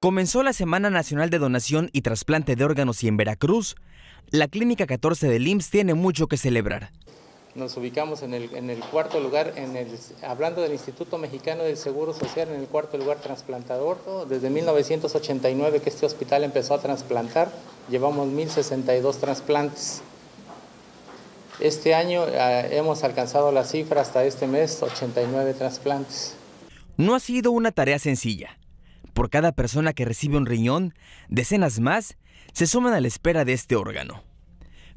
Comenzó la Semana Nacional de Donación y Trasplante de Órganos y en Veracruz, la Clínica 14 del IMSS tiene mucho que celebrar. Nos ubicamos en el, cuarto lugar, hablando del Instituto Mexicano del Seguro Social, en el cuarto lugar trasplantador. Desde 1989 que este hospital empezó a trasplantar, llevamos 1.062 trasplantes. Este año eh, hemos alcanzado la cifra hasta este mes, 89 trasplantes. No ha sido una tarea sencilla. Por cada persona que recibe un riñón, decenas más se suman a la espera de este órgano.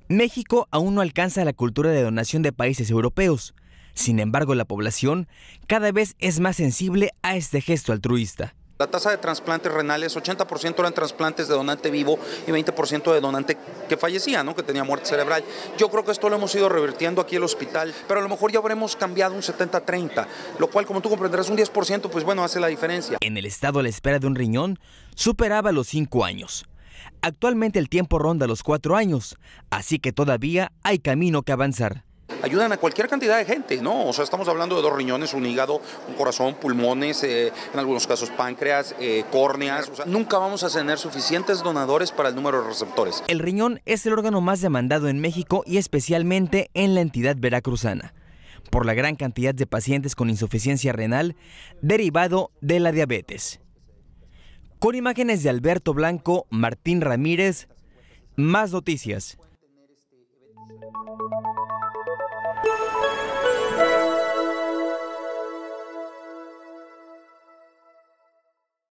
México aún no alcanza la cultura de donación de países europeos. Sin embargo, la población cada vez es más sensible a este gesto altruista. La tasa de trasplantes renales, 80% eran trasplantes de donante vivo y 20% de donante que fallecía, ¿no? que tenía muerte cerebral. Yo creo que esto lo hemos ido revirtiendo aquí en el hospital, pero a lo mejor ya habremos cambiado un 70-30, lo cual, como tú comprenderás, un 10%, pues bueno, hace la diferencia. En el estado a la espera de un riñón superaba los 5 años. Actualmente el tiempo ronda los 4 años, así que todavía hay camino que avanzar ayudan a cualquier cantidad de gente, ¿no? O sea, estamos hablando de dos riñones, un hígado, un corazón, pulmones, eh, en algunos casos páncreas, eh, córneas. O sea, nunca vamos a tener suficientes donadores para el número de receptores. El riñón es el órgano más demandado en México y especialmente en la entidad veracruzana por la gran cantidad de pacientes con insuficiencia renal derivado de la diabetes. Con imágenes de Alberto Blanco, Martín Ramírez, más noticias.